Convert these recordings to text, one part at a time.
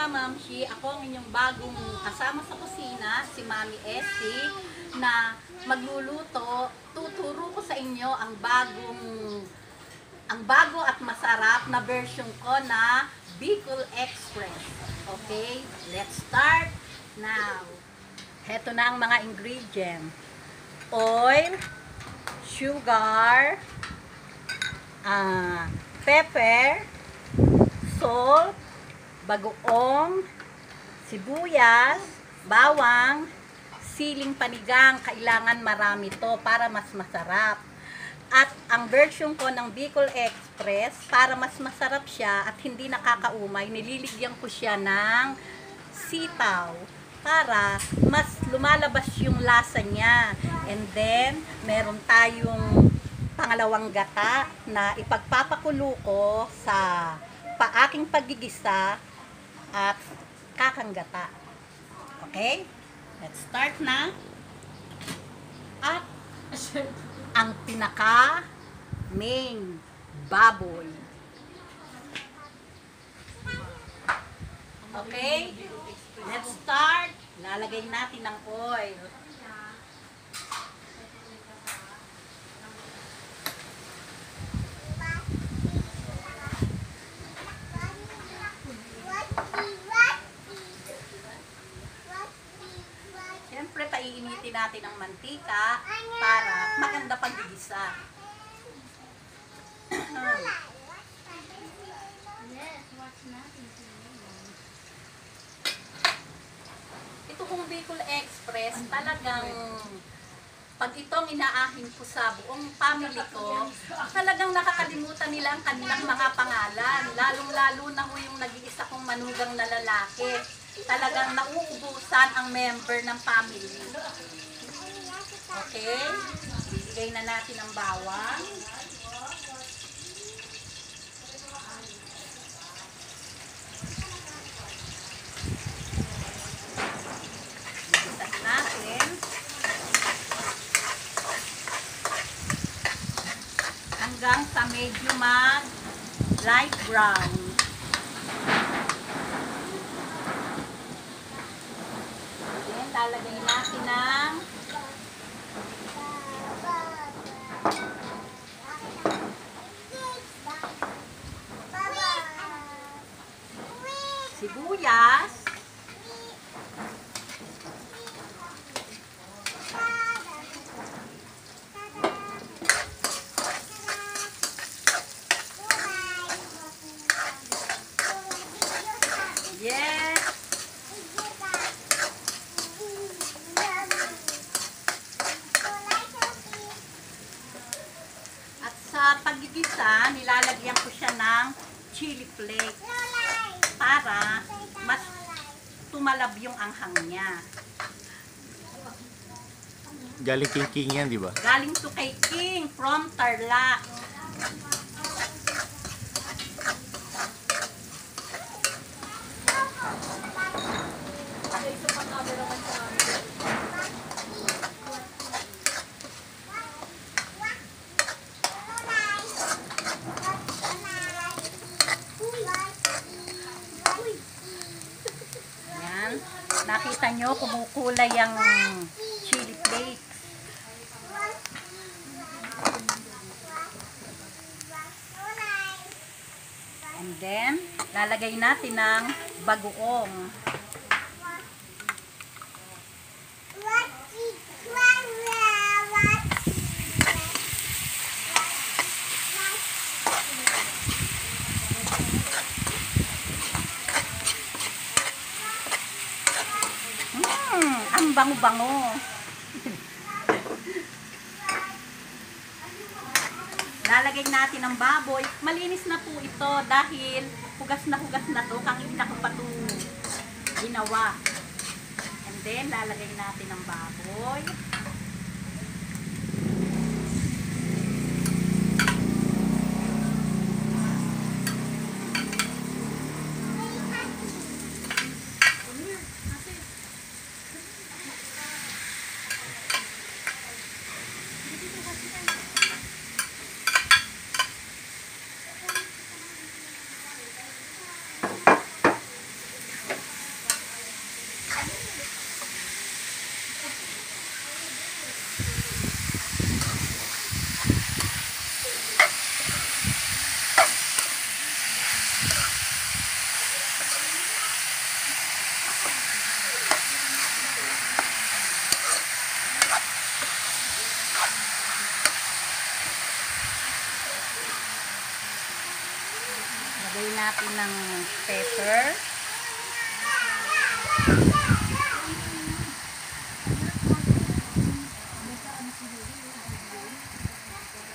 mga mamshi, ako ang inyong bagong kasama sa kusina, si Mami Essie, na magluluto. Tuturo ko sa inyo ang bagong ang bago at masarap na version ko na Bicol Express. Okay, let's start now. Heto na ang mga ingredient. Oil, sugar, ah, pepper, salt, bagoong, sibuyas, bawang, siling panigang. Kailangan marami to para mas masarap. At ang version ko ng Bicol Express, para mas masarap siya at hindi nakakaumay, nililigyan ko siya ng sitaw para mas lumalabas yung lasa niya. And then, meron tayong pangalawang gata na ipagpapakulo ko sa paaking pagigisa at kakanggata. Okay? Let's start na. At ang pinaka main baboy. Okay? Let's start. Lalagay natin ng oil. Paiinitin natin ang mantika para maganda pagigisa. Ito kong Bicol Express, talagang pag itong inaahin ko sa buong family ko, talagang nakakalimutan nila ang kanilang mga pangalan. Lalong-lalo na ho yung nag-iisa kong manugang na lalaki. Talagang nauubusan ang member ng family. Okay? Bibigay na natin ang bawang. Hanggang sa medyo mag light brown. Then, lalagay natin ng sibuyas, yes, at sa pagigisa, nilalagyan ko siya ng chili flakes para mas tumalab yung anghang niya. Galing king-king yan, di ba? Galing to kay King from Tarlac. Yan. Nakita nyo, kumukulay ang chili flakes. And then, lalagay natin ng bagoong. Ang bango-bango. Lalagay natin ang baboy. Malinis na po ito dahil hugas na hugas na to. Kanina ko pa ito ginawa. And then, lalagay natin ang baboy. Natin ng pepper.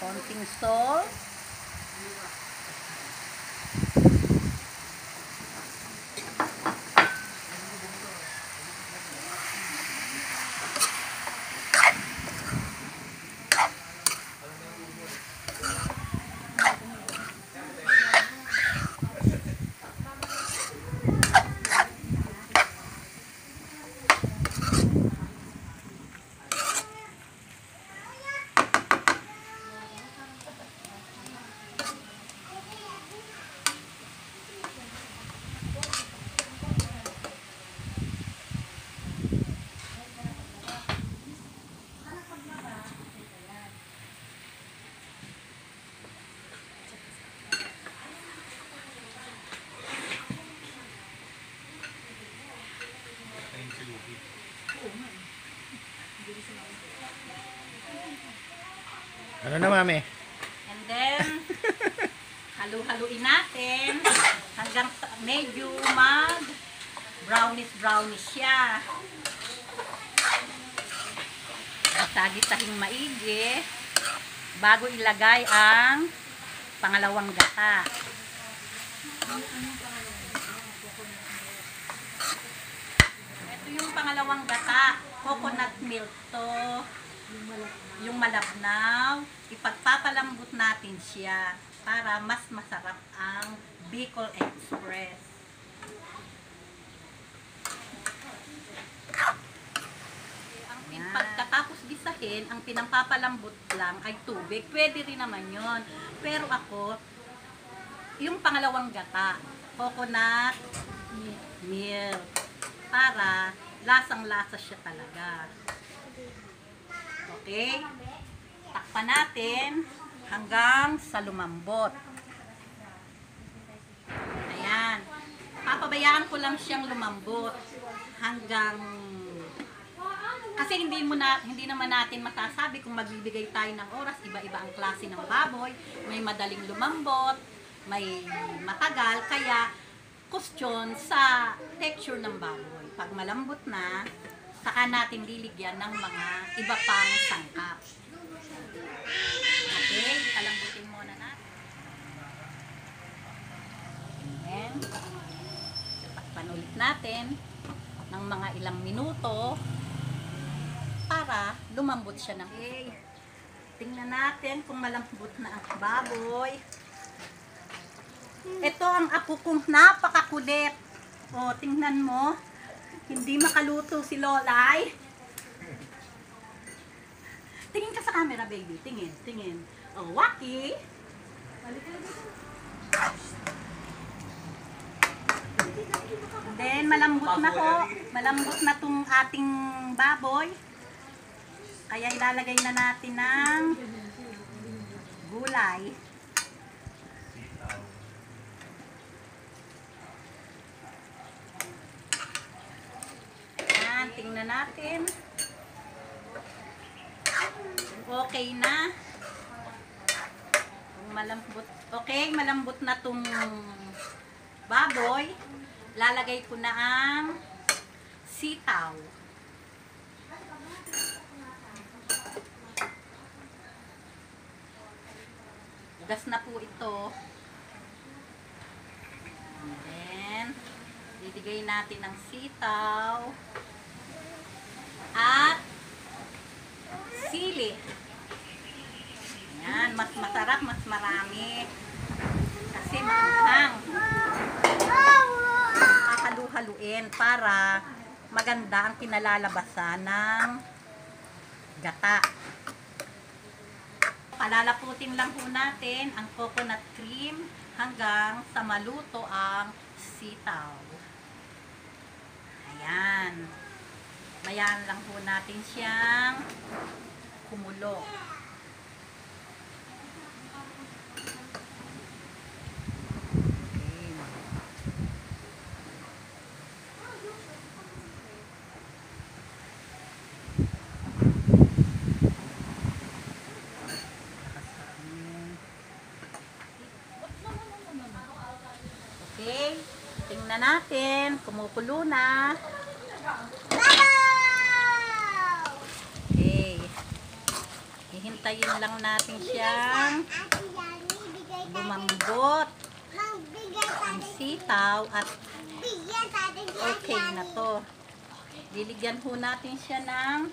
Konting salt. Ano na, mami? And then, halu-haluin natin hanggang medyo mag brownish-brownish siya. Sagi-sahing maigi bago ilagay ang pangalawang gata. Ito yung pangalawang gata. Coconut milk to. Yung malabnaw. Ipagpapalambot natin siya para mas masarap ang Bicol Express. Ang pin- pagkatapos gisahin, ang pinampapalambot lang ay tubig. Pwede rin naman yon. Pero ako, yung pangalawang gata, coconut milk. Para lasang-lasa siya talaga. Okay? Takpan natin hanggang sa lumambot. Ayan. Papabayaan ko lang siyang lumambot hanggang kasi hindi mo na hindi naman natin masasabi kung magbibigay tayo ng oras, iba-iba ang klase ng baboy, may madaling lumambot, may matagal, kaya question sa texture ng baboy. Pag malambot na, saka natin liligyan ng mga iba pang sangkap. Okay, kalambutin muna natin. Then, takpan ulit natin ng mga ilang minuto para lumambot siya ng okay. Tingnan natin kung malambot na ang baboy. Ito ang apo kong napakakulit. O, tingnan mo. Hindi makaluto si Lolay. Tingin ka sa camera, baby. Tingin, tingin. O, Waki. Then, malambot na ko. Malambot na tong ating baboy. Kaya ilalagay na natin ng gulay. Yan, tingnan natin. Okay na. Malambot, okay, malambot na tong baboy. Lalagay ko na ang sitaw. Gas na po ito. And then, didigay natin ng sitaw. At sili. Yan, mas masarap, mas marami. Kasi maanghang. Kakalu-haluin para maganda ang kinalalabasan ng gata. Palalaputin lang po natin ang coconut cream hanggang sa maluto ang sitaw. Ayan. Bayaan lang po natin siyang kumulo. Okay. Tingnan natin. Kumukulo na. Okay. Hihintayin lang natin siyang lumambot ang sitaw at okay na to. Liligyan ho natin siya ng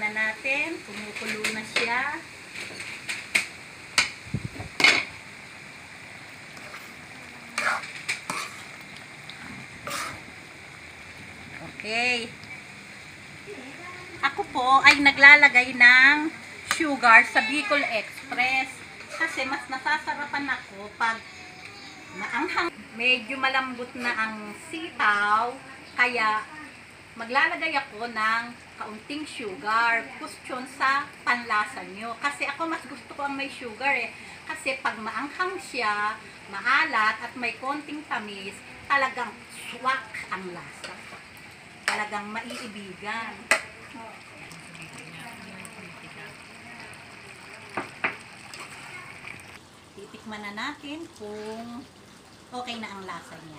na natin. Kumukulo na siya. Okay. Ako ay naglalagay ng sugar sa Bicol Express kasi mas nasasarapan ako pag maanghang. Medyo malambot na ang sitaw kaya maglalagay ako ng kaunting sugar. Question sa panlasa nyo. Kasi ako mas gusto ko ang may sugar eh. Kasi pag maanghang siya, maalat at may konting tamis, talagang swak ang lasa. Talagang maiibigan. Titikman na natin kung okay na ang lasa niya.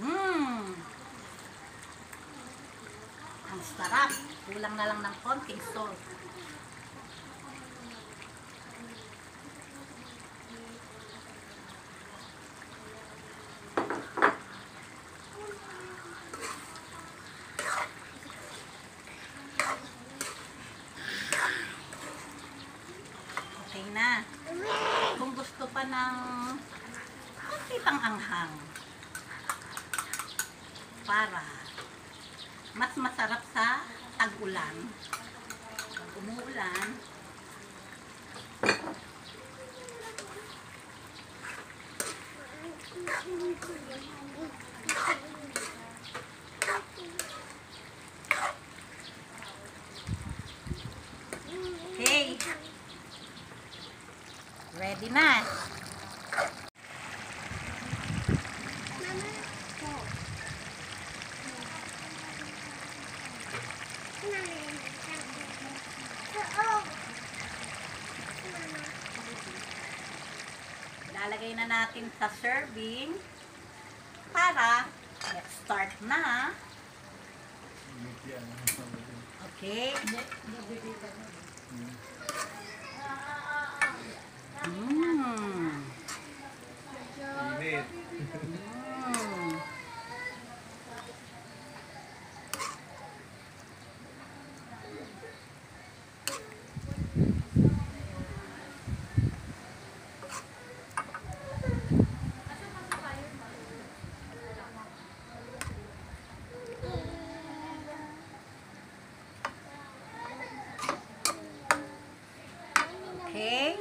Mmm! Ang sarap. Kulang na lang ng konting salt. Okay na. Kung gusto pa ng konti pang anghang para mas masarap sa tag-ulan. Pag umuulan, okay. Ready na. Lalagay na natin sa serving para let's start na. Okay. Mmm. Okay.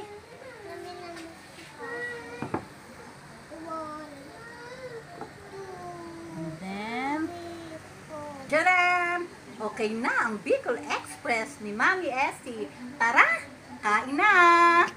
And then, Tadam! Okay na ang Bicol Express ni Mami Essie. Tara, kain na!